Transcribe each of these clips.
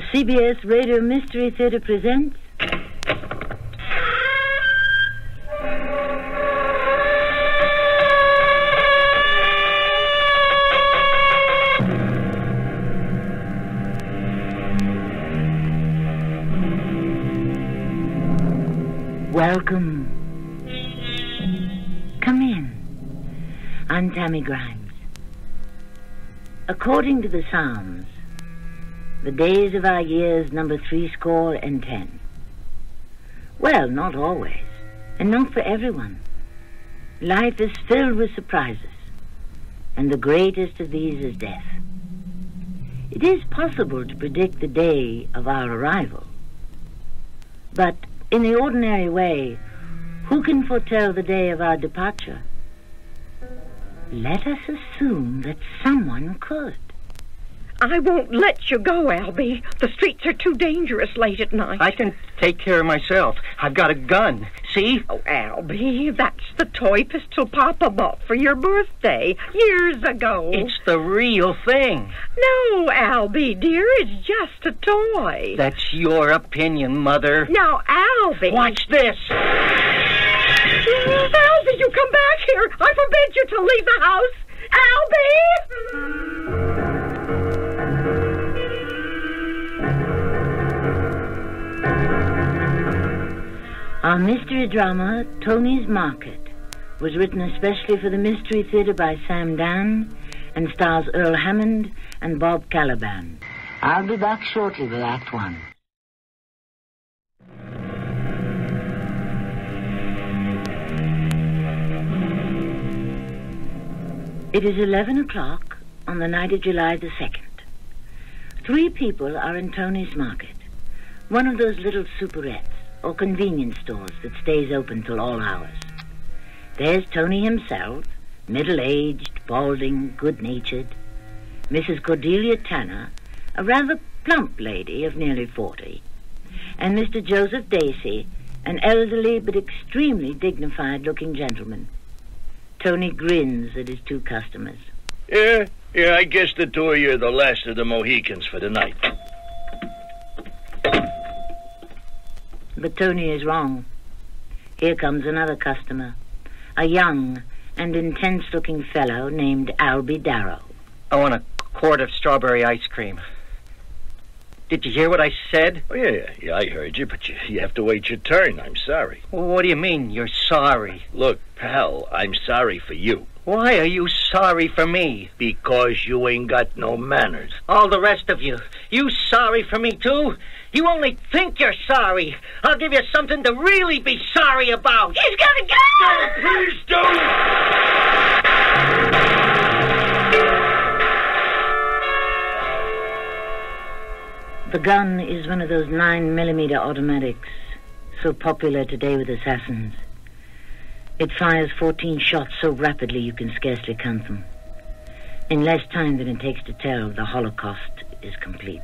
The CBS Radio Mystery Theater presents. Welcome. Come in. I'm Tammy Grimes. According to the Psalms, the days of our years number three score and ten. Well, not always, and not for everyone. Life is filled with surprises, and the greatest of these is death. It is possible to predict the day of our arrival, but in the ordinary way, who can foretell the day of our departure? Let us assume that someone could. I won't let you go, Albie. The streets are too dangerous late at night. I can take care of myself. I've got a gun. See? Oh, Albie, that's the toy pistol Papa bought for your birthday years ago. It's the real thing. No, Albie, dear, it's just a toy. That's your opinion, Mother. Now, Albie. Watch this. Albie, you come back here. I forbid you to leave the house. Albie! Our mystery drama, Tony's Market, was written especially for the Mystery Theater by Sam Dann and stars Earl Hammond and Bob Kaliban. I'll be back shortly with Act One. It is 11 o'clock on the night of July the 2nd. Three people are in Tony's Market, one of those little superettes or convenience stores that stays open till all hours. There's Tony himself, middle-aged, balding, good-natured. Mrs. Cordelia Tanner, a rather plump lady of nearly forty. And Mr. Joseph Dacey, an elderly but extremely dignified-looking gentleman. Tony grins at his two customers. Yeah, yeah, I guess the two of you are the last of the Mohicans for the night. But Tony is wrong. Here comes another customer, a young and intense-looking fellow named Albie Darrow. I want a quart of strawberry ice cream. Did you hear what I said? Oh, yeah, yeah, yeah I heard you, but you, you have to wait your turn. I'm sorry. Well, what do you mean, you're sorry? Look, pal, I'm sorry for you. Why are you sorry for me? Because you ain't got no manners. All the rest of you. You sorry for me, too? You only think you're sorry. I'll give you something to really be sorry about. He's gonna go! Please don't! The gun is one of those 9 millimeter automatics so popular today with assassins. It fires 14 shots so rapidly you can scarcely count them. In less time than it takes to tell, the Holocaust is complete.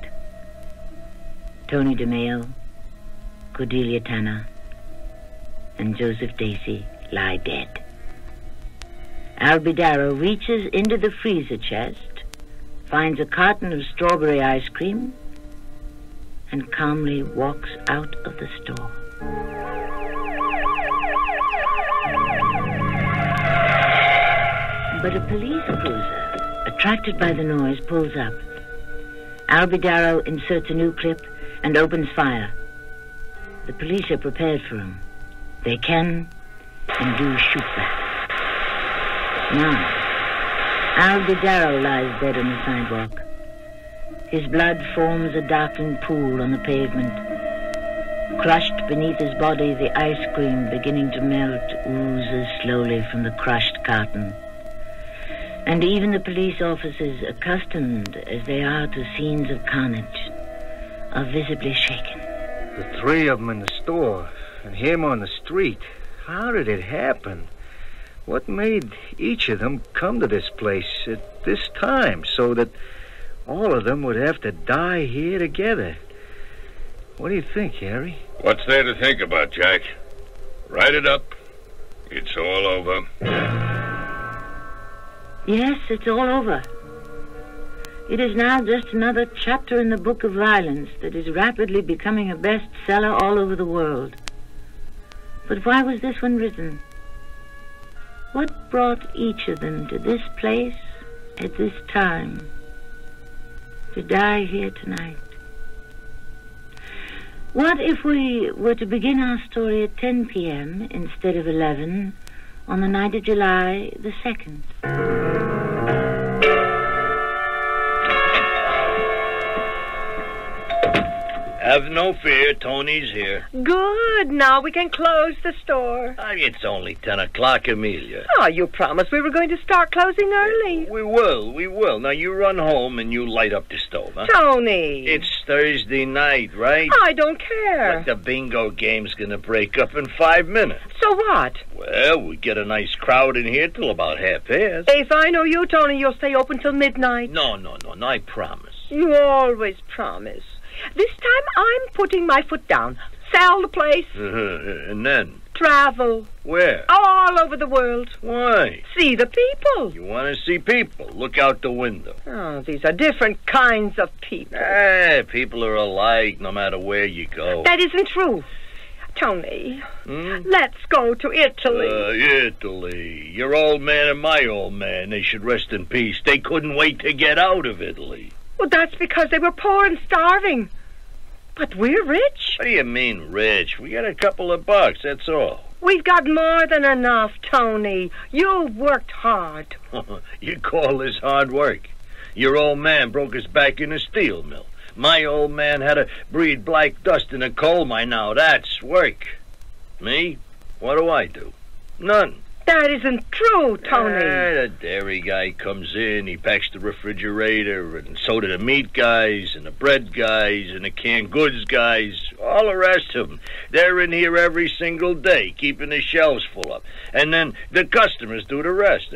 Tony DeMeo, Cordelia Tanner, and Joseph Dacey lie dead. Albie Darrow reaches into the freezer chest, finds a carton of strawberry ice cream, and calmly walks out of the store. But a police cruiser, attracted by the noise, pulls up. Albie Darrow inserts a new clip and opens fire. The police are prepared for him. They can and do shoot back. Now, Albie Darrow lies dead on the sidewalk. His blood forms a darkened pool on the pavement. Crushed beneath his body, the ice cream beginning to melt oozes slowly from the crushed carton. And even the police officers, accustomed as they are to scenes of carnage, are visibly shaken. The three of them in the store and him on the street. How did it happen? What made each of them come to this place at this time so that all of them would have to die here together? What do you think, Harry? What's there to think about, Jack? Write it up. It's all over. Yes, it's all over. It is now just another chapter in the book of violence that is rapidly becoming a bestseller all over the world. But why was this one written? What brought each of them to this place at this time? To die here tonight? What if we were to begin our story at 10 p.m. instead of 11 on the night of July the 2nd? Have no fear, Tony's here. Good. Now we can close the store. Ah, It's only ten o'clock, Amelia. Oh, you promised we were going to start closing early. We will, we will. Now you run home and you light up the stove, huh? Tony. It's Thursday night, right? I don't care. But the bingo game's gonna break up in five minutes. So what? Well, we get a nice crowd in here till about half past. If I know you, Tony, you'll stay open till midnight. No, no, no, no, I promise. You always promise. This time I'm putting my foot down. Sell the place. and then, Travel. where? All over the world. Why? See the people. You want to see people? Look out the window. Oh, these are different kinds of people. Ah, people are alike no matter where you go. That isn't true. Tony, Hmm? let's go to Italy. Uh, Italy. Your old man and my old man, they should rest in peace. They couldn't wait to get out of Italy. well, that's because they were poor and starving. But we're rich. What do you mean, rich? We got a couple of bucks, that's all. We've got more than enough, Tony. You've worked hard. you call this hard work? Your old man broke his back in a steel mill. My old man had to breed black dust in a coal mine. Now that's work. Me? What do I do? None. That isn't true, Tony. Ah, the dairy guy comes in, he packs the refrigerator, and so do the meat guys, and the bread guys, and the canned goods guys, all the rest of them. They're in here every single day, keeping the shelves full up. And then the customers do the rest.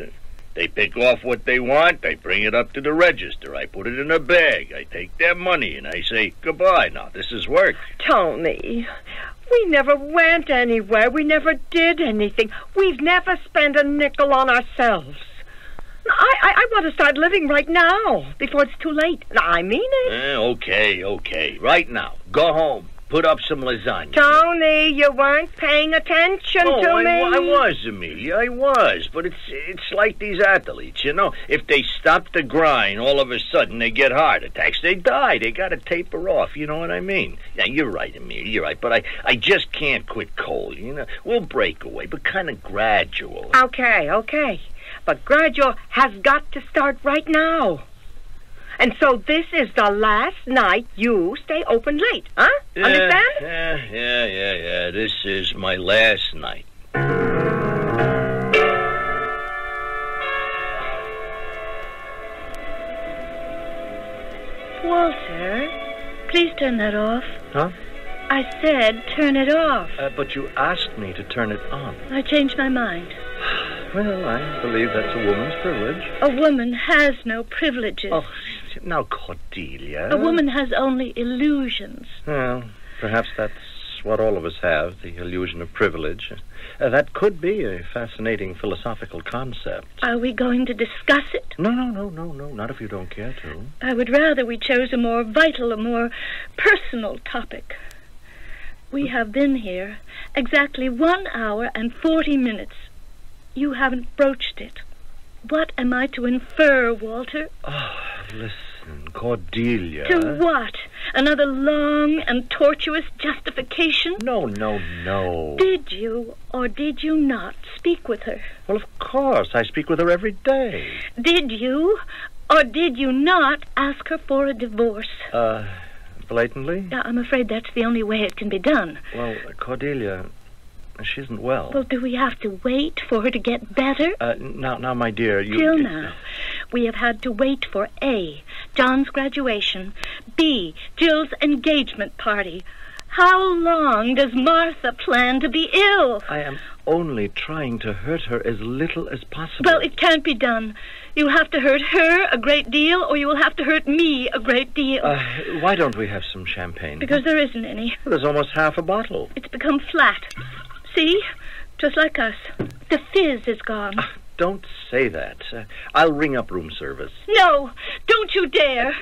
They pick off what they want, they bring it up to the register. I put it in a bag, I take their money, and I say, goodbye. Now, this is work. Tony, we never went anywhere. We never did anything. We've never spent a nickel on ourselves. I, I, I want to start living right now, before it's too late. I mean it. Eh, okay, okay. Right now, go home. Put up some lasagna. Tony, you weren't paying attention Oh, to I, me. I was, Amelia. I was. But it's it's like these athletes, you know. If they stop the grind, all of a sudden they get heart attacks. They die. They got to taper off. You know what I mean? Yeah, you're right, Amelia. You're right. But I, I just can't quit cold. You know, we'll break away, but kind of gradual. Okay, okay. But gradual has got to start right now. And so this is the last night you stay open late, huh? Yeah, Understand? Yeah, yeah, yeah, yeah. This is my last night. Walter, please turn that off. Huh? I said turn it off. Uh, but you asked me to turn it on. I changed my mind. Well, I believe that's a woman's privilege. A woman has no privileges. Oh, now, Cordelia. A woman has only illusions. Well, perhaps that's what all of us have the illusion of privilege. Uh, that could be a fascinating philosophical concept. Are we going to discuss it? No, no, no, no, no, not if you don't care to. I would rather we chose a more vital, a more personal topic. We have been here exactly one hour and forty minutes. You haven't broached it. What am I to infer, Walter? Oh, listen, Cordelia. To what? Another long and tortuous justification? No, no, no. Did you or did you not speak with her? Well, of course, I speak with her every day. Did you or did you not ask her for a divorce? Uh, blatantly? I'm afraid that's the only way it can be done. Well, Cordelia, she isn't well. Well, do we have to wait for her to get better? Uh, now, now, my dear, you. Till now, we have had to wait for A, John's graduation, B, Jill's engagement party. How long does Martha plan to be ill? I am only trying to hurt her as little as possible. Well, it can't be done. You'll have to hurt her a great deal, or you will have to hurt me a great deal. Uh, why don't we have some champagne? because there isn't any. there's almost half a bottle. It's become flat. See? Just like us. The fizz is gone. Ah, don't say that. Uh, I'll ring up room service. No, don't you dare.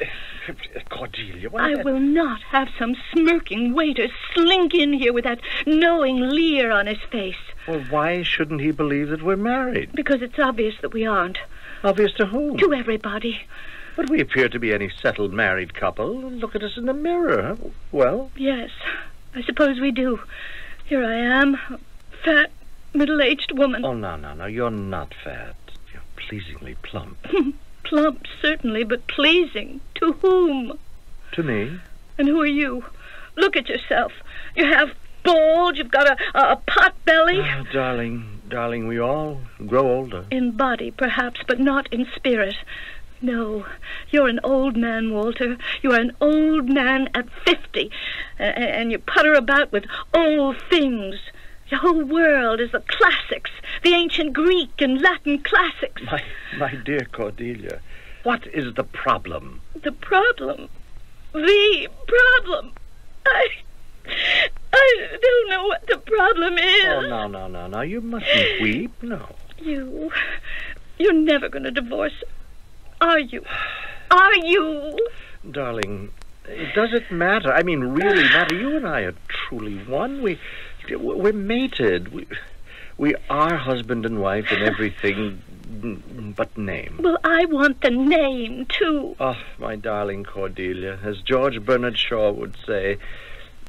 Uh, uh, Cordelia, what? I will not have some smirking waiter slink in here with that knowing leer on his face. Well, why shouldn't he believe that we're married? Because it's obvious that we aren't. Obvious to whom? To everybody. But we appear to be any settled married couple. Look at us in the mirror. Well, Yes, I suppose we do. Here I am, a fat, middle aged woman. oh, no, no, no. You're not fat. You're pleasingly plump. Plump, certainly, but pleasing. To whom? to me. And who are you? Look at yourself. You have bald, you've got a, a, a pot belly. Oh, darling, darling, we all grow older. In body, perhaps, but not in spirit. No, you're an old man, Walter. You are an old man at fifty, a- a- and you putter about with old things. Your whole world is the classics, the ancient Greek and Latin classics. My, my dear Cordelia, what is the problem? The problem, the problem. I, I don't know what the problem is. Oh, no, no, no, no. You mustn't weep. No. You, you're never going to divorce, are you? Are you? Darling, does it matter? I mean, really matter? You and I are truly one. We, we're mated. We, we are husband and wife in everything but name. Well, I want the name too. Oh, my darling Cordelia, as George Bernard Shaw would say,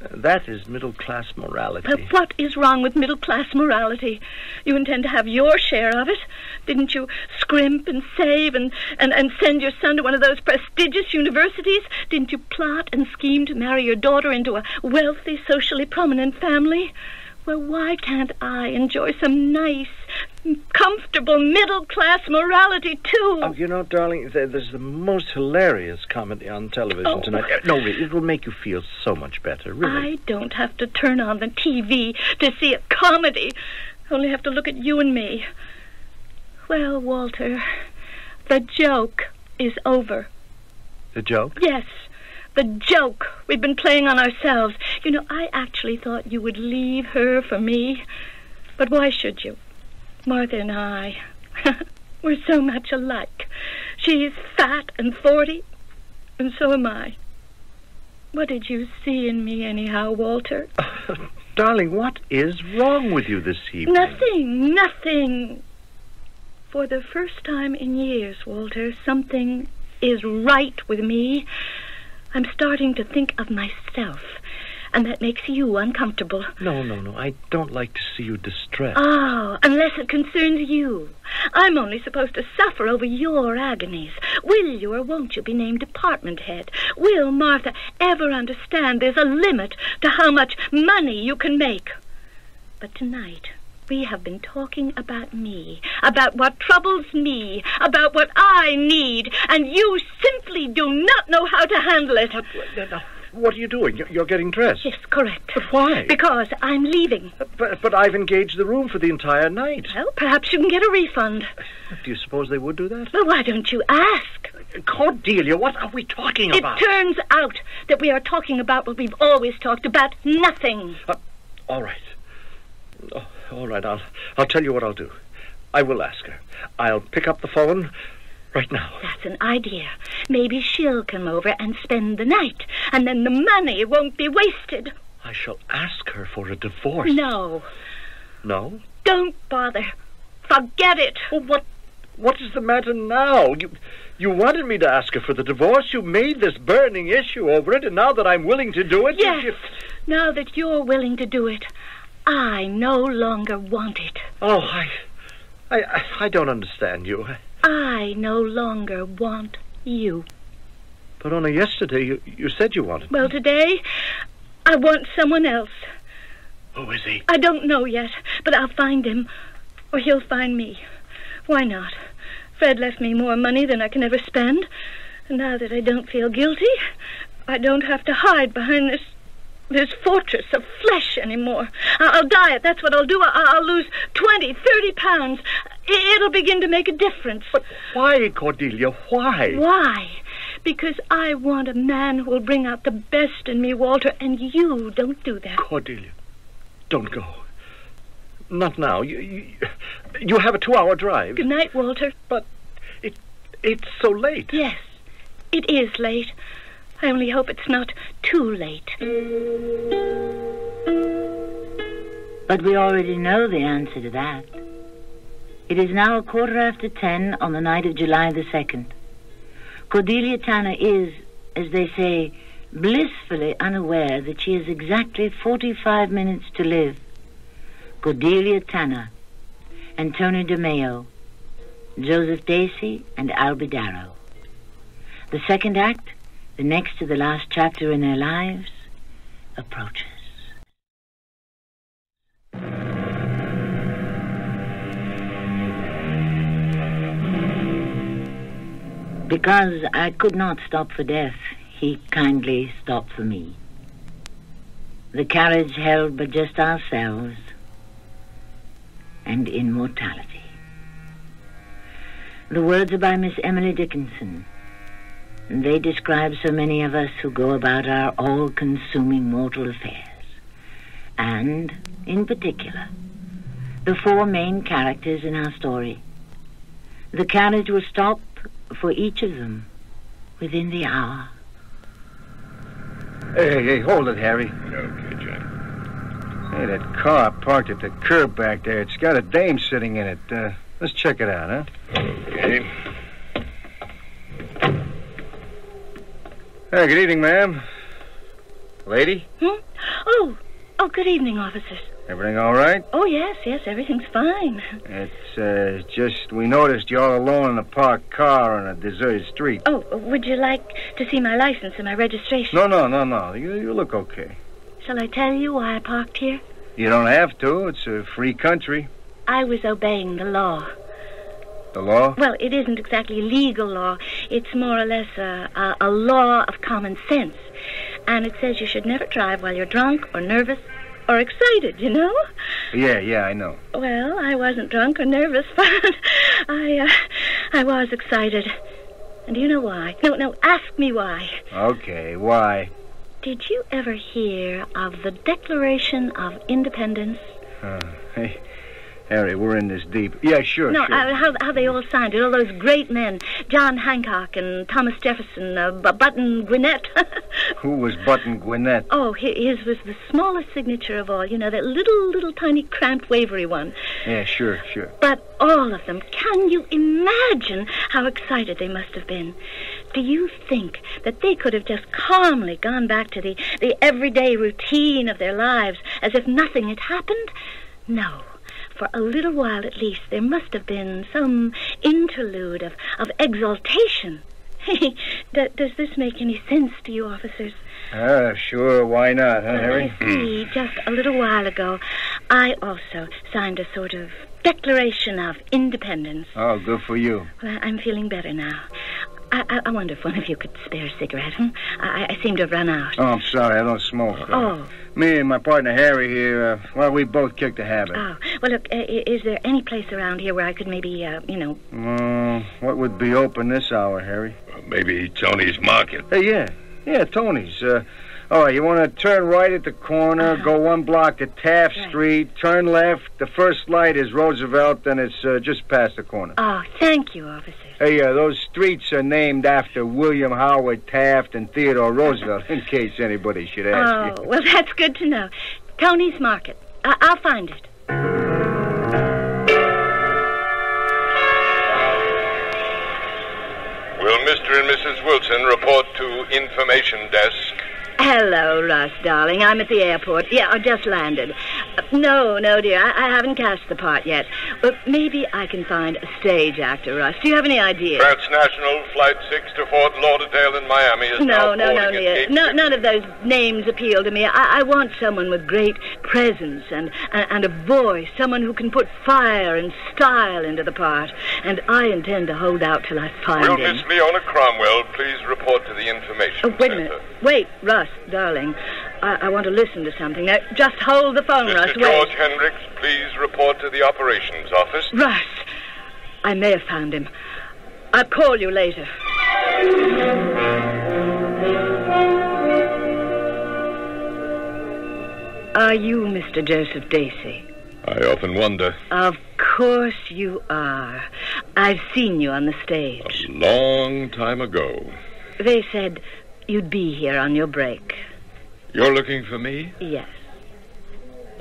that is middle class morality. But what is wrong with middle class morality? You intend to have your share of it. Didn't you scrimp and save and, and, and send your son to one of those prestigious universities? Didn't you plot and scheme to marry your daughter into a wealthy, socially prominent family? Well, why can't I enjoy some nice, comfortable middle class morality too? Oh, you know, darling, there's the most hilarious comedy on television Oh. tonight. No, really, it will make you feel so much better, really. I don't have to turn on the TV to see a comedy. I only have to look at you and me. Well, Walter, the joke is over. The joke? Yes, the joke we've been playing on ourselves. You know, I actually thought you would leave her for me. But why should you? Martha and I, we're so much alike. She's fat and forty, and so am I. What did you see in me, anyhow, Walter? darling, what is wrong with you this evening? Nothing, nothing. For the first time in years, Walter, something is right with me. I'm starting to think of myself, and that makes you uncomfortable. No, no, no. I don't like to see you distressed. Oh, unless it concerns you. I'm only supposed to suffer over your agonies. Will you or won't you be named department head? Will Martha ever understand there's a limit to how much money you can make? But tonight, we have been talking about me, about what troubles me, about what I need, and you simply do not know how to handle it. But, now, what are you doing? You're- getting dressed. Yes, correct. But why? Because I'm leaving. Uh, but, but I've engaged the room for the entire night. Well, perhaps you can get a refund. Do you suppose they would do that? Well, why don't you ask? Cordelia, what are we talking about? It turns out that we are talking about what we've always talked about nothing. Uh, all right. Oh, all right, I'll, I'll tell you what I'll do. I will ask her. I'll pick up the phone right now. That's an idea. Maybe she'll come over and spend the night, and then the money won't be wasted. I shall ask her for a divorce. No, No? don't bother. Forget it. Well, what, what is the matter now? You, you wanted me to ask her for the divorce. You made this burning issue over it, and now that I'm willing to do it, Yes. you- Now that you're willing to do it, I no longer want it. Oh, I, I, I- I don't understand you. I no longer want you. But only yesterday you, you said you wanted. Well, today, I want someone else. Who is he? I don't know yet, but I'll find him, or he'll find me. Why not? Fred left me more money than I can ever spend, and now that I don't feel guilty, I don't have to hide behind this this fortress of flesh anymore. I'll diet. That's what I'll do. I- I'll lose twenty, thirty pounds. I- It'll begin to make a difference. But why, Cordelia? Why? Why? Because I want a man who will bring out the best in me, Walter, and you don't do that. Cordelia, don't go. not now. You, you, you have a two-hour drive. Good night, Walter. But it, it's so late. Yes, it is late. I only hope it's not too late. But we already know the answer to that. It is now a quarter after ten on the night of July the 2nd. Cordelia Tanner is, as they say, blissfully unaware that she has exactly 45 minutes to live. Cordelia Tanner, Antonio DeMeo, Joseph Dacey, and Albie Darrow. The second act, the next to the last chapter in their lives, approaches. Because I could not stop for death, he kindly stopped for me. The carriage held but just ourselves and immortality. The words are by Miss Emily Dickinson. They describe so many of us who go about our all-consuming mortal affairs. And, in particular, the four main characters in our story. The carriage will stop for each of them within the hour. Hey, hey, hold it, Harry. Okay, Jack. Hey, that car parked at the curb back there. It's got a dame sitting in it. Uh, let's check it out, huh? Okay. Hey, good evening, ma'am. Lady, Hmm? Oh, oh, good evening, officers. Everything all right? Oh, yes, yes, everything's fine. It's uh, just we noticed you all alone in a parked car on a deserted street. Oh, would you like to see my license and my registration? No, no, no, no. You, you look okay. Shall I tell you why I parked here? You don't have to. It's a free country. I was obeying the law. The law? Well, it isn't exactly legal law. It's more or less a, a, a law of common sense. And it says you should never drive while you're drunk or nervous or excited, you know? Yeah, yeah, I know. Well, I wasn't drunk or nervous, but I, uh, I was excited. And do you know why? No, no, ask me why. Okay, why? Did you ever hear of the Declaration of Independence? Uh, hey, Harry, we're in this deep. Yeah, sure, no, sure. uh, how, how they all signed it. All those great men. John Hancock and Thomas Jefferson, uh, Button Gwinnett. Who was Button Gwinnett? oh, his was the smallest signature of all. You know, that little, little tiny cramped wavery one. Yeah, sure, sure. But all of them, can you imagine how excited they must have been? Do you think that they could have just calmly gone back to the, the everyday routine of their lives as if nothing had happened? No. For a little while at least, there must have been some interlude of, of exaltation. Hey, does this make any sense to you, officers? Ah, sure, why not, huh, Harry? You see, just a little while ago, I also signed a sort of declaration of independence. Oh, good for you. Well, I'm feeling better now. I, I, I wonder if one of you could spare a cigarette. Hmm? I, I seem to have run out. Oh, I'm sorry, I don't smoke. Uh, Oh, Me and my partner Harry here, uh, well, we both kicked the habit. oh. Well, look, uh, is there any place around here where I could maybe, uh, you know, Mm, what would be open this hour, Harry? Well, maybe Tony's Market. Hey, yeah. Yeah, Tony's. Uh, all right, you want to turn right at the corner, Uh-huh. go one block to Taft Right. Street, turn left. The first light is Roosevelt, and it's uh, just past the corner. oh, thank you, officers. Hey, uh, those streets are named after William Howard Taft and Theodore Roosevelt, in case anybody should ask Oh, you. well, that's good to know. Tony's Market. I- I'll find it. Will Mr. and Mrs. Wilson report to information desk? Hello, Russ, darling. I'm at the airport. Yeah, I just landed. No, no, dear. I, I haven't cast the part yet. But maybe I can find a stage actor, Russ. Do you have any ideas? Transnational Flight 6 to Fort Lauderdale in Miami is now No, no, no, dear. No, none of those names appeal to me. I, I want someone with great presence and, and and a voice, someone who can put fire and style into the part. And I intend to hold out till I find Will him. Miss Leona Cromwell please report to the information Oh, wait a center? minute. Wait, Russ, darling. I, I want to listen to something. Now, just hold the phone, Russ. Mr. Wait. George Hendricks, please report to the operations office. Russ, I may have found him. I'll call you later. Are you Mr. Joseph Dacey? I often wonder. Of course you are. I've seen you on the stage. A long time ago. They said you'd be here on your break. You're looking for me? Yes.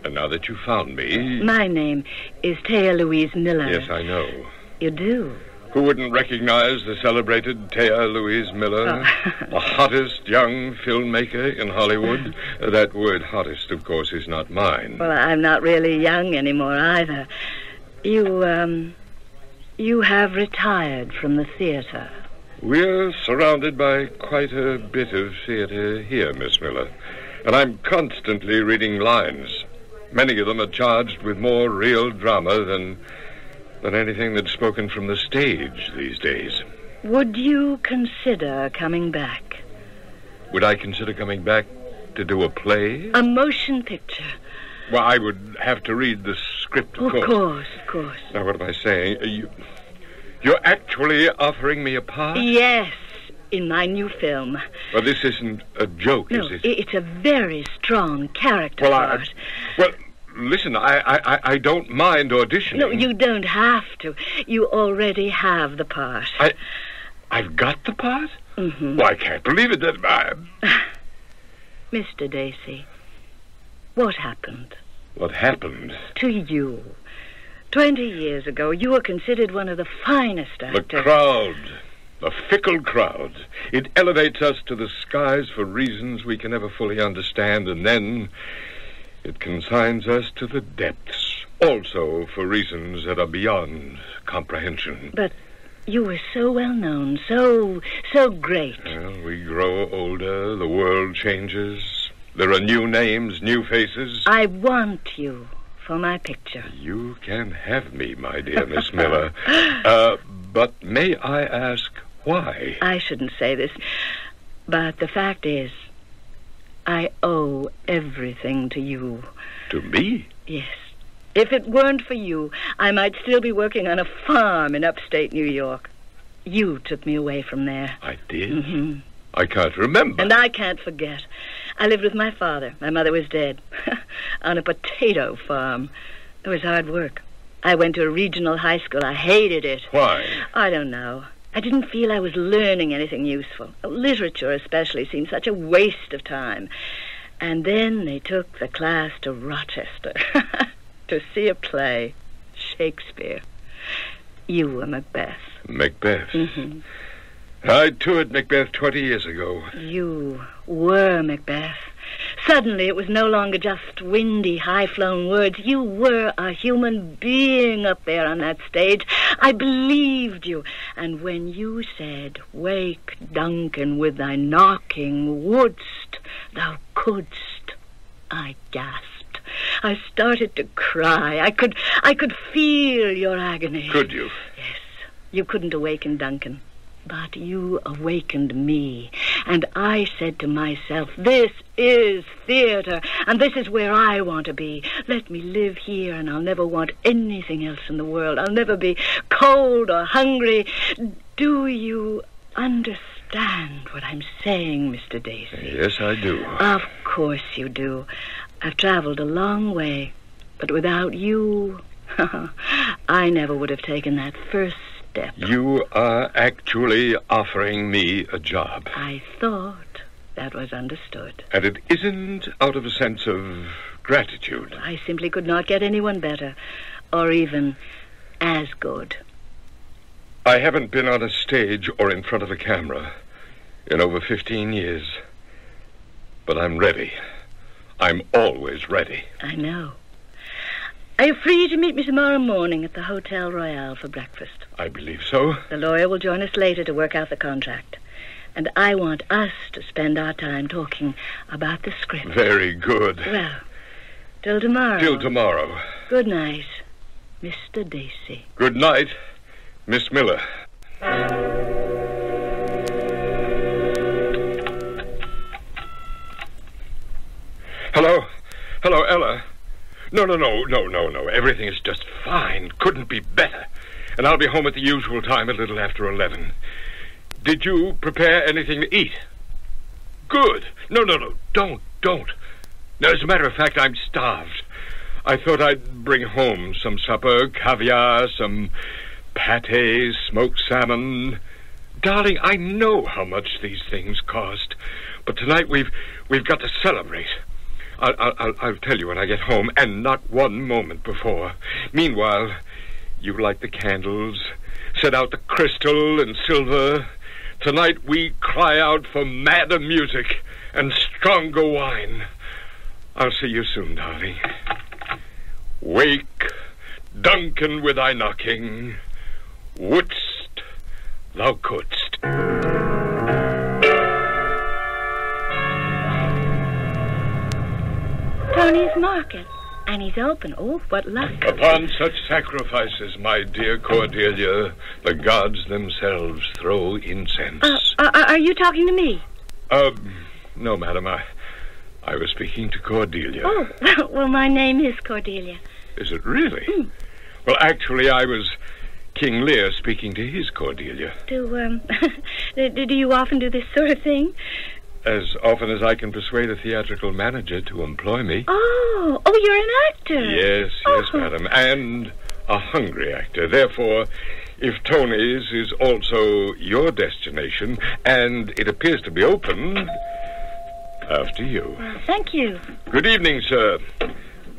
And now that you found me. My name is Taya Louise Miller. Yes, I know. You do? Who wouldn't recognize the celebrated Taya Louise Miller? Oh. the hottest young filmmaker in Hollywood? That word hottest, of course, is not mine. Well, I'm not really young anymore either. You, um, you have retired from the theater. We're surrounded by quite a bit of theater here, Miss Miller. And I'm constantly reading lines. Many of them are charged with more real drama than than anything that's spoken from the stage these days. Would you consider coming back? Would I consider coming back to do a play? A motion picture. Well, I would have to read the script, of, Of course, of course. Now, what am I saying? You, you're actually offering me a part? Yes, in my new film. Well, this isn't a joke, No, is it? i- it's a very strong character Well, I, part. well, listen, I, I, I- I don't mind auditioning. No, you don't have to. You already have the part. I, I've got the part. Mm-hmm. Well, I can't believe it. That I, Mr. Dacey, what happened what happened? to you? Twenty years ago, you were considered one of the finest actors. The crowd, the fickle crowd. It elevates us to the skies for reasons we can never fully understand, and then it consigns us to the depths, also for reasons that are beyond comprehension. But you were so well known, so, so great. Well, we grow older, the world changes. There are new names, new faces. I want you for my picture. You can have me, my dear Miss Miller. Uh, but may I ask why? I shouldn't say this, but the fact is, I owe everything to you. To me? Yes. If it weren't for you, I might still be working on a farm in upstate New York. You took me away from there. I did. hmm I can't remember. And I can't forget. I lived with my father. My mother was dead. on a potato farm. It was hard work. I went to a regional high school. I hated it. Why? I don't know. I didn't feel I was learning anything useful. Literature, especially, seemed such a waste of time. And then they took the class to Rochester to see a play, Shakespeare. You were Macbeth. Macbeth. hmm I toured Macbeth 20 years ago. You were Macbeth. Suddenly, it was no longer just windy, high flown words. You were a human being up there on that stage. I believed you. And when you said, Wake, Duncan, with thy knocking, wouldst, thou couldst, I gasped. I started to cry. I could, I could feel your agony. Could you? Yes. You couldn't awaken Duncan. But you awakened me. And I said to myself, this is theater, and this is where I want to be. Let me live here, and I'll never want anything else in the world. I'll never be cold or hungry. Do you understand what I'm saying, Mr. Dacey? Yes, I do. Of course you do. I've traveled a long way, but without you, I never would have taken that first step. You are actually offering me a job. I thought that was understood. And it isn't out of a sense of gratitude. I simply could not get anyone better, or even as good. I haven't been on a stage or in front of a camera in over 15 years. But I'm ready. I'm always ready. I know. Are you free to meet me tomorrow morning at the Hotel Royal for breakfast? I believe so. The lawyer will join us later to work out the contract. And I want us to spend our time talking about the script. Very good. Well, till tomorrow. Till tomorrow. Good night, Mr. Dacey. Good night, Miss Miller. No, no, no, no, no, no. Everything is just fine. Couldn't be better. And I'll be home at the usual time, a little after 11. Did you prepare anything to eat? Good. No, no, no. Don't, don't. No, as a matter of fact, I'm starved. I thought I'd bring home some supper, caviar, some pate, smoked salmon. Darling, I know how much these things cost, but tonight we've we've got to celebrate. I'll, I'll, I'll tell you when I get home, and not one moment before. Meanwhile, you light the candles, set out the crystal and silver. Tonight we cry out for madder music and stronger wine. I'll see you soon, darling. Wake, Duncan, with thy knocking. Wouldst thou couldst. Tony's Market. And he's open. Oh, what luck. Upon such sacrifices, my dear Cordelia, the gods themselves throw incense. Uh, uh, are you talking to me? Uh, no, madam. I, I was speaking to Cordelia. Oh, well, my name is Cordelia. Is it really? Well, actually, I was King Lear speaking to his Cordelia. Do, um, do you often do this sort of thing? As often as I can persuade a theatrical manager to employ me. Oh, oh, you're an actor. Yes, yes, Oh. madam. And a hungry actor. Therefore, if Tony's is also your destination, and it appears to be open, after you. Thank you. Good evening, sir.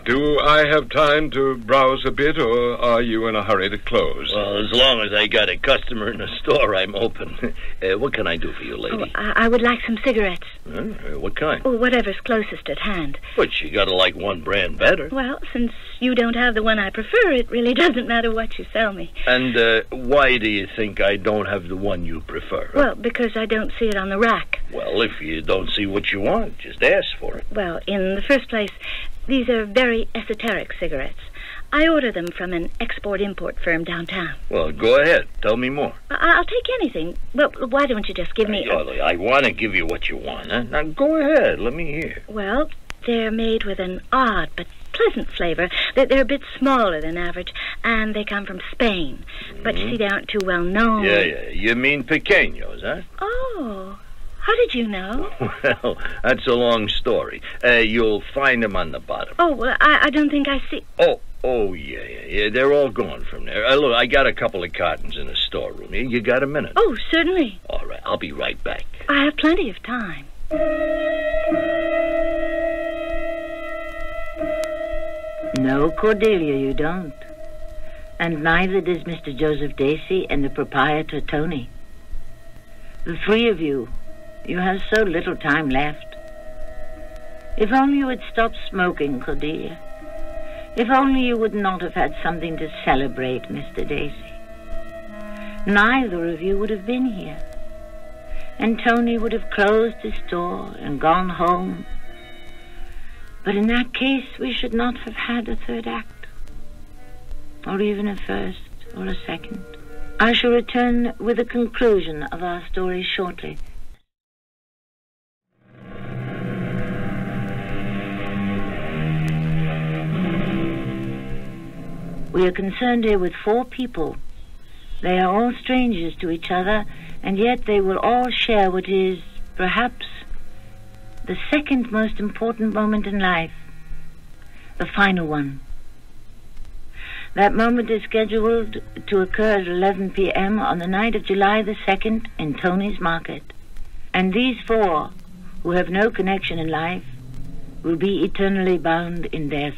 Do I have time to browse a bit, or are you in a hurry to close? Well, as long as I got a customer in the store, I'm open. Uh, what can I do for you, Oh, lady? I, I would like some cigarettes. Uh, what kind? Oh, whatever's closest at hand. But you gotta like one brand better. Well, since you don't have the one I prefer, it really doesn't matter what you sell me. And uh, why do you think I don't have the one you prefer? huh? Well, because I don't see it on the rack. Well, if you don't see what you want, just ask for it. Well, in the first place, these are very esoteric cigarettes. I order them from an export-import firm downtown. Well, go ahead. Tell me more. I- I'll take anything. Well, why don't you just give me... Uh, I want to give you what you want. Huh? Now, go ahead. Let me hear. Well, they're made with an odd but pleasant flavor. They're, they're a bit smaller than average, and they come from Spain. But you see, they aren't too well known. Yeah, yeah. You mean pequeños, huh? Oh, how did you know? Well, that's a long story. Uh, you'll find them on the bottom. Oh, well, I, I don't think I see. Oh, oh, yeah, yeah, yeah. They're all gone from there. Uh, look, I got a couple of cartons in the storeroom. You- You got a minute? Oh, certainly. All right, I'll be right back. I have plenty of time. No, Cordelia, you don't. And neither does Mr. Joseph Dacey and the proprietor, Tony. The three of you, you have so little time left. If only you had stopped smoking, Cordelia. If only you would not have had something to celebrate, Mr. Dacey. Neither of you would have been here. And Tony would have closed his store and gone home but in that case, we should not have had a third act, or even a first or a second. I shall return with the conclusion of our story shortly. We are concerned here with four people. They are all strangers to each other, and yet they will all share what is, perhaps, the second most important moment in life, the final one. That moment is scheduled to occur at 11 p.m. on the night of July the 2nd in Tony's Market. And these four, who have no connection in life, will be eternally bound in death.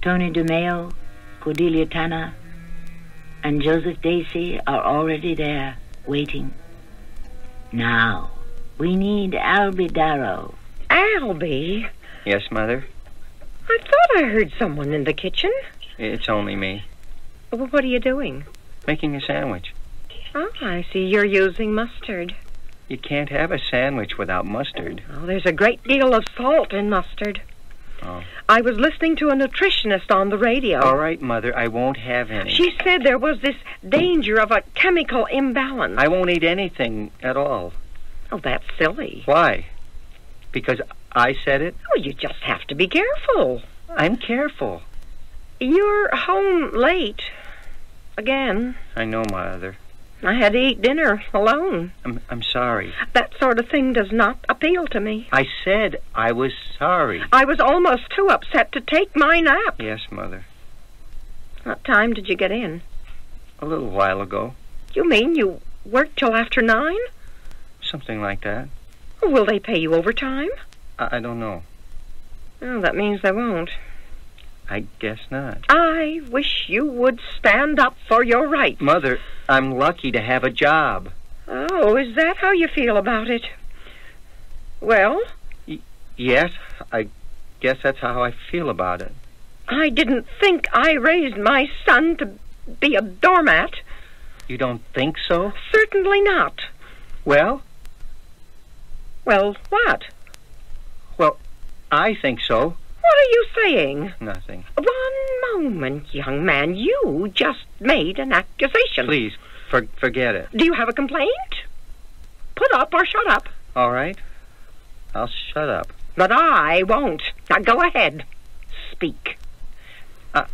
Tony DeMeo, Cordelia Tanner, and Joseph Dacey are already there, waiting. Now, we need Albie Darrow. Albie, Yes, Mother? I thought I heard someone in the kitchen. It's only me. Well, what are you doing? Making a sandwich. Oh, I see you're using mustard. You can't have a sandwich without mustard. Oh, there's a great deal of salt in mustard. Oh. I was listening to a nutritionist on the radio. All right, Mother, I won't have any. She said there was this danger of a chemical imbalance. I won't eat anything at all. Oh, that's silly. Why? Because I said it? Oh, you just have to be careful. I'm careful. You're home late. Again. I know, Mother. I had to eat dinner alone. I'm, I'm sorry. That sort of thing does not appeal to me. I said I was sorry. I was almost too upset to take my nap. Yes, Mother. What time did you get in? A little while ago. You mean you worked till after nine? Something like that. Will they pay you overtime? I, I don't know. Oh, that means they won't. I guess not. I wish you would stand up for your rights. Mother, I'm lucky to have a job. Oh, is that how you feel about it? Well, Y Yes, I guess that's how I feel about it. I didn't think I raised my son to be a doormat. You don't think so? Certainly not. Well, Well, what? Well, I think so. What are you saying? Nothing. One moment, young man. You just made an accusation. Please, for, forget it. Do you have a complaint? Put up or shut up. All right? I'll shut up. But I won't. Now go ahead. Speak. Uh,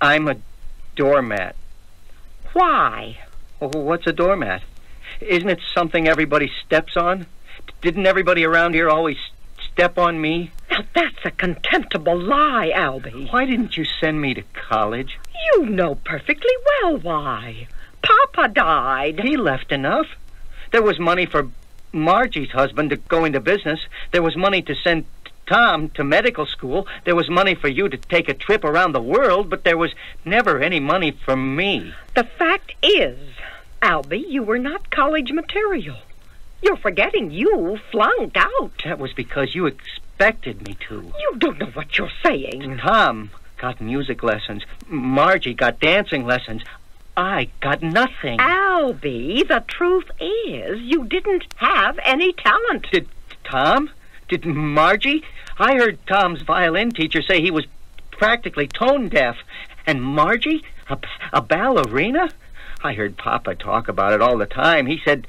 I'm a doormat. Why? Oh, what's a doormat? Isn't it something everybody steps on? Didn't everybody around here always step on me? Now that's a contemptible lie, Albie. Why didn't you send me to college? You know perfectly well why. Papa died. He left enough. There was money for Margie's husband to go into business. There was money to send Tom to medical school. There was money for you to take a trip around the world, but there was never any money for me. The fact is, Albie, you were not college material. You're forgetting you flunked out. That was because you expected me to. You don't know what you're saying. Tom got music lessons. Margie got dancing lessons. I got nothing. Albie, the truth is, you didn't have any talent. Did Tom? Did Margie? I heard Tom's violin teacher say he was practically tone deaf. And Margie? A, a ballerina? I heard Papa talk about it all the time. He said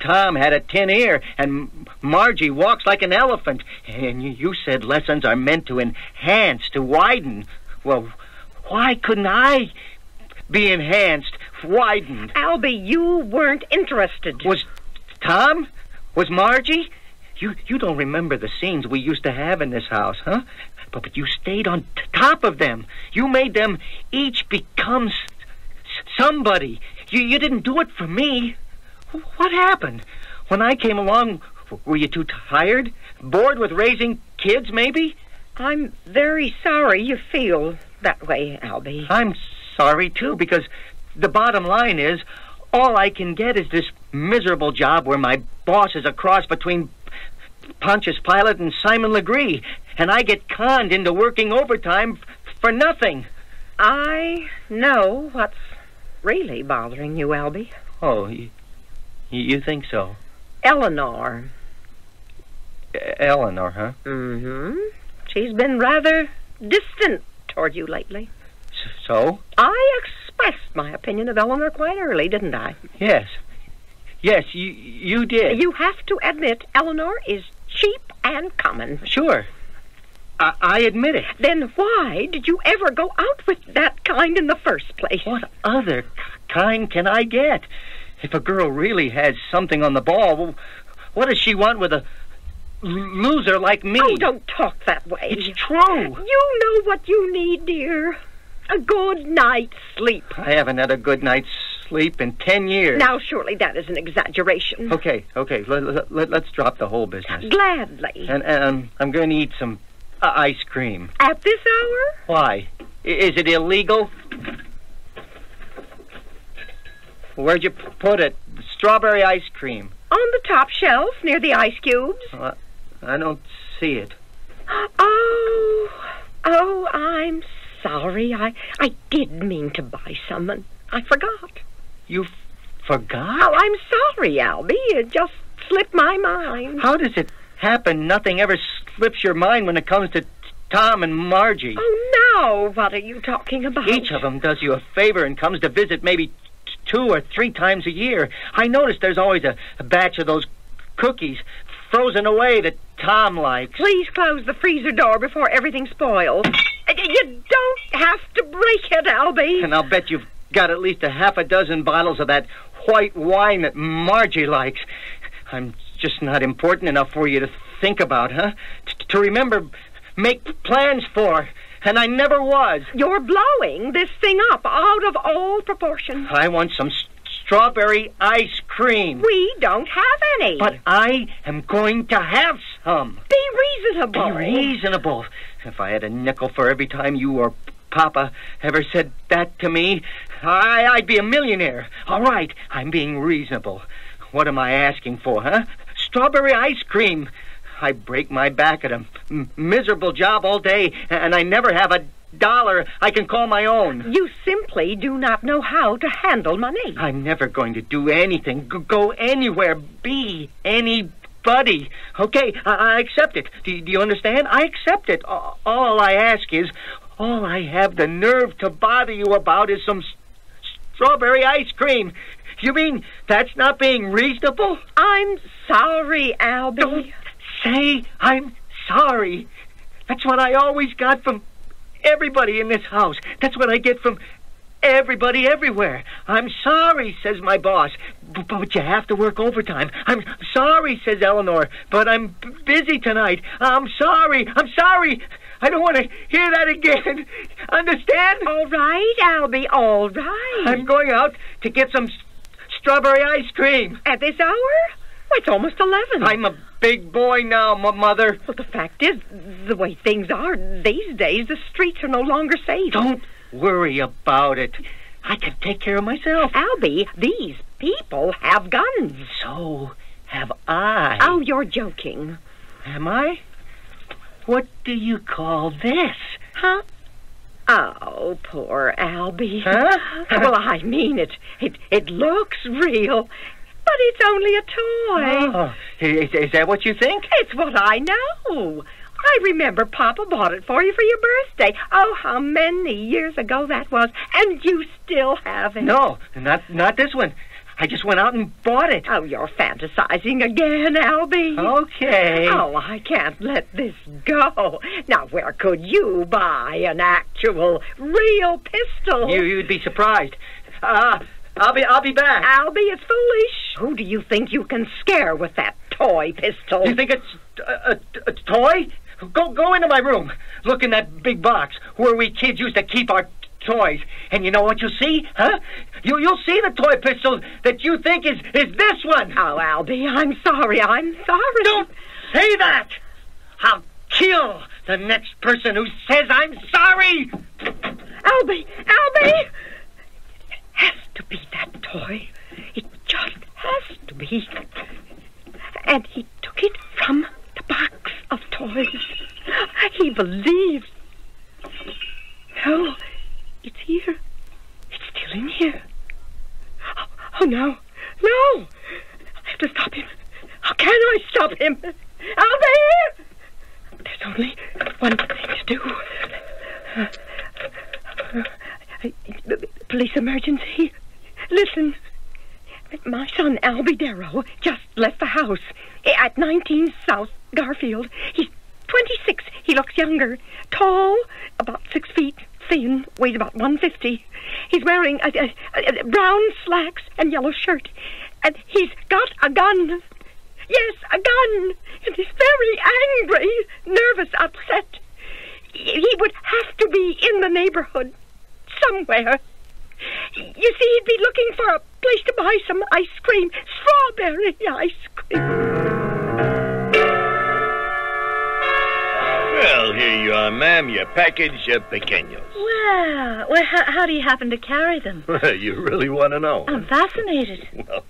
Tom had a tin ear and Margie walks like an elephant. And you, said lessons are meant to enhance, to widen. Well, why couldn't I be enhanced, widened? Albie, you weren't interested. Was Tom? Was Margie? You you don't remember the scenes we used to have in this house, huh? But, but you stayed on top of them. You made them each become somebody. You you didn't do it for me. Wh- What happened? When I came along, were you too tired? Bored with raising kids, maybe? I'm very sorry you feel that way, Albie. I'm sorry too, because the bottom line is all I can get is this miserable job where my boss is a cross between Pontius Pilate and Simon Legree, and I get conned into working overtime for nothing. I know what's really bothering you, Albie. Oh, you, you think so? Eleanor. E- Eleanor, huh? Mm-hmm. She's been rather distant toward you lately. So? I expressed my opinion of Eleanor quite early, didn't I? Yes. Yes, you you did. You have to admit Eleanor is cheap and common. Sure. I, I admit it. Then why did you ever go out with that kind in the first place? What other kind can I get? If a girl really has something on the ball, well, what does she want with a loser like me? Oh, don't talk that way. It's true. You know what you need, dear. A good night's sleep. I haven't had a good night's sleep in ten years. Now, surely that is an exaggeration. Okay, okay. Let, let, let's drop the whole business. Gladly. And, and I'm going to eat some uh, ice cream. At this hour? Why? I- Is it illegal? Where'd you put it? Strawberry ice cream. On the top shelf near the ice cubes. I don't see it. Oh, oh, I'm sorry. I, I did mean to buy some, and I forgot. You f- forgot? Oh, I'm sorry, Albie. It just slipped my mind. How does it happen nothing ever slips your mind when it comes to Tom and Margie? Oh, now what are you talking about? Each of them does you a favor and comes to visit maybe two or three times a year. I notice there's always a, a batch of those cookies frozen away that Tom likes. Please close the freezer door before everything spoils. Uh, You don't have to break it, Albie. And I'll bet you've got at least a half a dozen bottles of that white wine that Margie likes. I'm just not important enough for you to think about, huh? T- to remember, make plans for. And I never was. You're blowing this thing up out of all proportion. I want some strawberry ice cream. We don't have any. But I am going to have some. be reasonable. Be reasonable. If I had a nickel for every time you or Papa ever said that to me, I, I'd be a millionaire. All right, I'm being reasonable. What am I asking for, huh? Strawberry ice cream. I break my back at a m- miserable job all day, and I never have a dollar I can call my own. You simply do not know how to handle money. I'm never going to do anything, g- go anywhere, be anybody. Okay, I, I accept it. Do, do you understand? I accept it. All I ask is, all I have the nerve to bother you about is some s- strawberry ice cream. You mean that's not being reasonable? I'm sorry, Albie. Don't say I'm sorry. That's what I always got from everybody in this house. That's what I get from everybody everywhere. I'm sorry, says my boss, but you have to work overtime. I'm sorry, says Eleanor, but I'm busy tonight. I'm sorry. I'm sorry. I don't want to hear that again. Understand? All right, Albie, all right. I'm going out to get some strawberry ice cream. At this hour? Well, it's almost 11. I'm a big boy now, m- mother. Well, the fact is, the way things are these days, the streets are no longer safe. Don't worry about it. I can take care of myself. Albie, these people have guns. So have I. Oh, you're joking. Am I? What do you call this? Huh? Oh, poor Albie. Huh? well, I mean it. It it looks real, but it's only a toy. Oh, is, is that what you think? It's what I know. I remember Papa bought it for you for your birthday. Oh, how many years ago that was, and you still have it. No, not not this one. I just went out and bought it. Oh, you're fantasizing again, Albie. Okay. Oh, I can't let this go. Now, where could you buy an actual, real pistol? You you'd be surprised. Uh, I'll be I'll be back. Albie is foolish. Who do you think you can scare with that toy pistol? You think it's a, a, a toy? Go go into my room. Look in that big box where we kids used to keep our toys. And you know what you'll see? Huh? You you'll see the toy pistol that you think is is this one. Oh, Albie, I'm sorry. I'm sorry. Don't say that. I'll kill the next person who says I'm sorry. Albie, Albie! to be that toy. It just has to be. And he took it from the box of toys. He believes. No, it's here. It's still in here. Oh, oh no, no! I have to stop him. How can I stop him? Albie! There's only one thing to do. Uh, uh, uh, police emergency. Listen. My son, Albie Darrow, just left the house at 19 South Garfield. He's 26. He looks younger. Tall, about six feet. Thin, weighs about 150. He's wearing a, a, a brown slacks and yellow shirt. And he's got a gun. Yes, a gun. And he's very angry, nervous, upset. He would have to be in the neighborhood somewhere. You see, he'd be looking for a place to buy some ice cream, strawberry ice cream. Well, here you are, ma'am. Your package of pequeños. Well, well how, how do you happen to carry them? you really want to know? I'm fascinated. Well,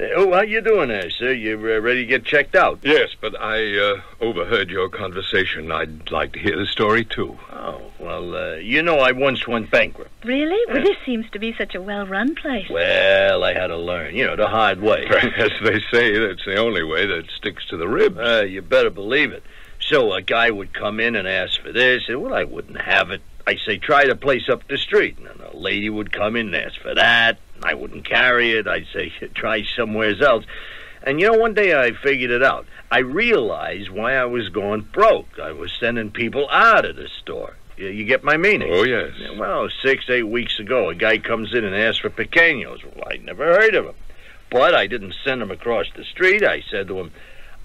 oh, how you doing there, sir? You uh, ready to get checked out? Yes, but I uh, overheard your conversation. I'd like to hear the story, too. Oh, well, uh, you know I once went bankrupt. Really? Well, this seems to be such a well-run place. Well, I had to learn, you know, the hard way. As they say, that's the only way that sticks to the ribs. Uh, you better believe it. So a guy would come in and ask for this, and well, I wouldn't have it. I say, try the place up the street. And then a lady would come in and ask for that, and I wouldn't carry it. I'd say, try somewhere else. And you know, one day I figured it out. I realized why I was going broke. I was sending people out of the store. You, you get my meaning? Oh, yes. Well, six, eight weeks ago, a guy comes in and asks for pequeños. Well, I'd never heard of him. But I didn't send him across the street. I said to him,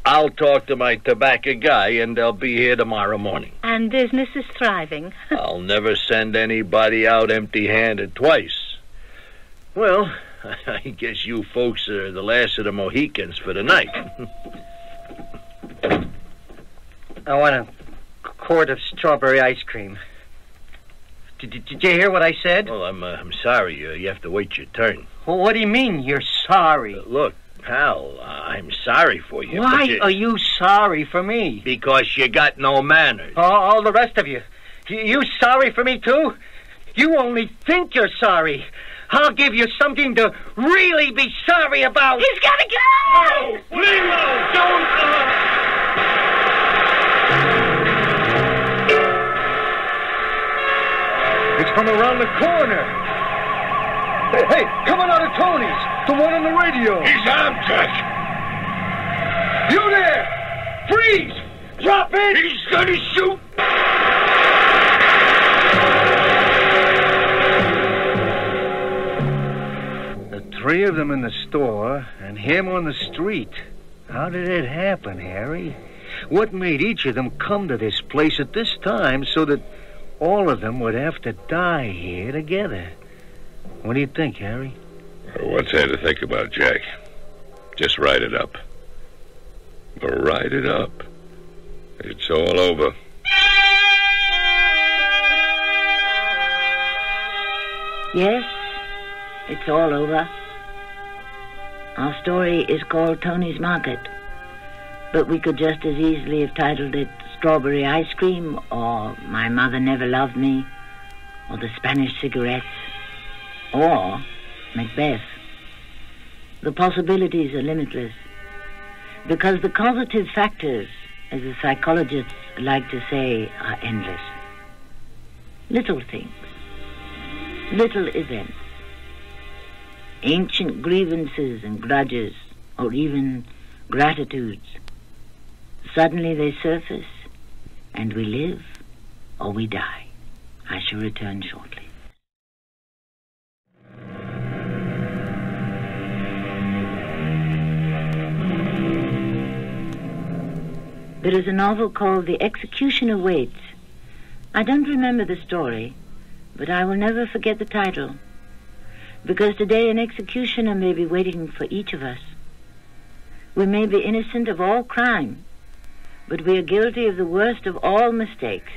I'll talk to my tobacco guy, and they'll be here tomorrow morning. And business is thriving. I'll never send anybody out empty handed twice. Well, I guess you folks are the last of the Mohicans for the night. I want a quart of strawberry ice cream. Did, did, did you hear what I said? well, I'm, uh, I'm sorry. Uh, you have to wait your turn. Well, what do you mean you're sorry? Uh, look, pal, uh, I'm sorry for you. Why you- are you sorry for me? Because you got no manners. All, all the rest of you. you. You sorry for me, too? You only think you're sorry. I'll give you something to really be sorry about. He's gotta go! Limo, don't... It's from around the corner. Hey, hey, coming out of Tony's. The one on the radio. He's on, Jack. You there! Freeze! Drop it! He's gonna shoot. Three of them in the store and him on the street. How did it happen, Harry? What made each of them come to this place at this time so that all of them would have to die here together? What do you think, Harry? What's there to think about, Jack? Just write it up. Write it up. It's all over. Yes, it's all over. Our story is called Tony's Market. But we could just as easily have titled it Strawberry Ice Cream, or My Mother Never Loved Me, or The Spanish Cigarettes, or Macbeth. The possibilities are limitless. Because the causative factors, as the psychologists like to say, are endless. Little things little events, ancient grievances and grudges, or even gratitudes. Suddenly they surface, and we live or we die. I shall return shortly. There is a novel called The Execution Awaits. I don't remember the story, but I will never forget the title. Because today an executioner may be waiting for each of us. We may be innocent of all crime, but we are guilty of the worst of all mistakes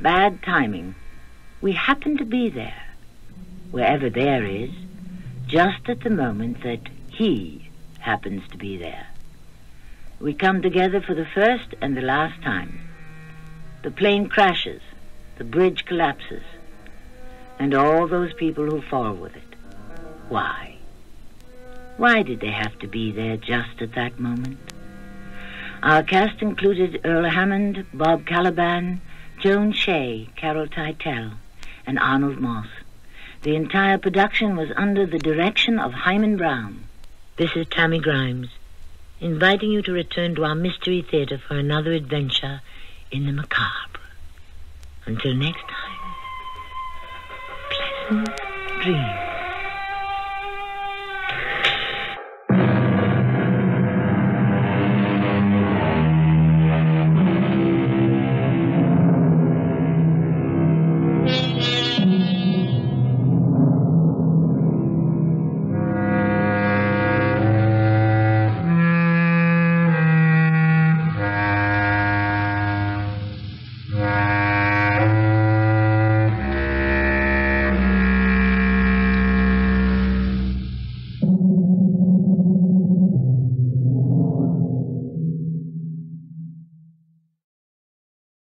bad timing. We happen to be there, wherever there is, just at the moment that he happens to be there. We come together for the first and the last time. The plane crashes, the bridge collapses, and all those people who fall with it. Why? Why did they have to be there just at that moment? Our cast included Earl Hammond, Bob Kaliban, Joan Shay, Carol Teitel, and Arnold Moss. The entire production was under the direction of Himan Brown. This is Tammy Grimes, inviting you to return to our Mystery Theater for another adventure in the macabre. Until next time, pleasant dreams.